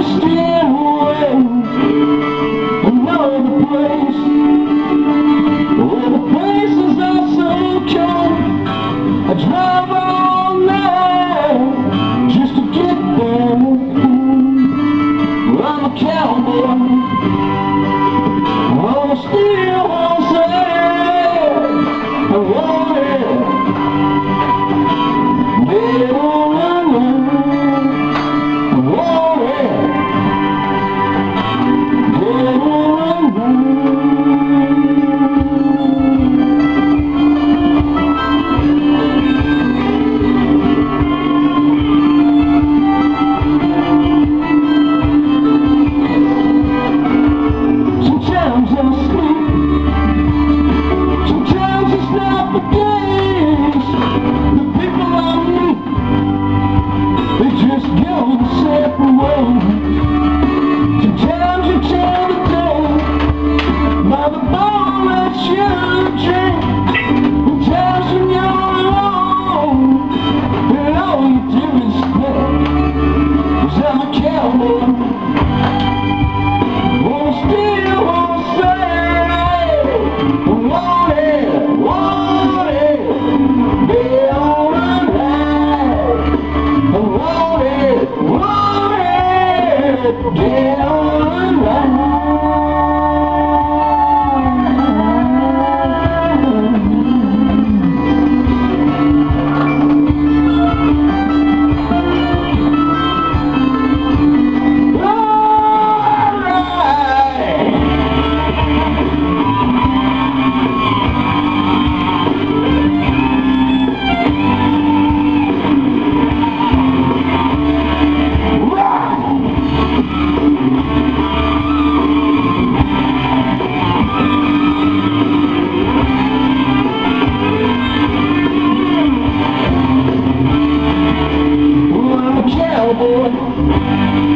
understand another place where the places. I drive all night just to get there. Well, I'm a cowboy. I'm a amor.